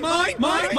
mine, mine, mine.